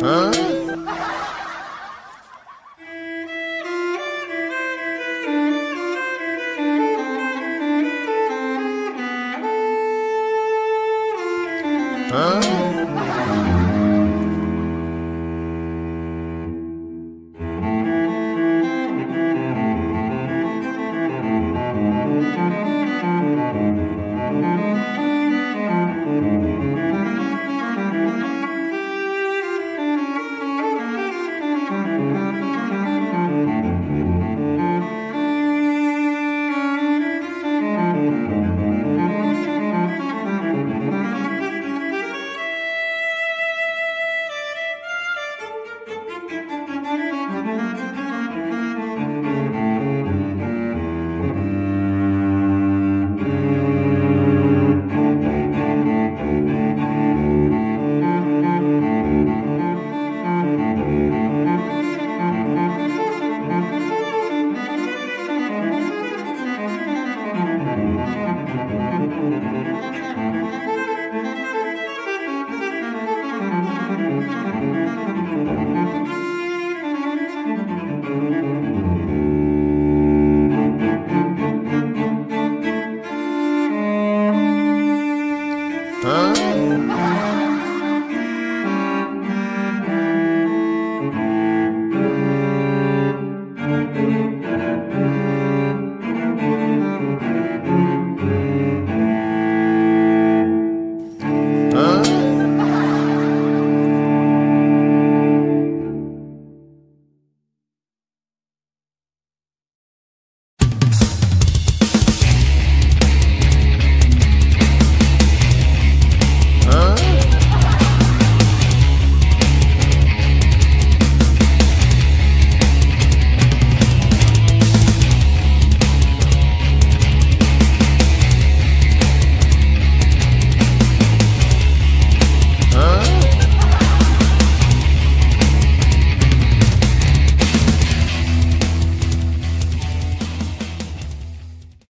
嗯嗯。Uhum.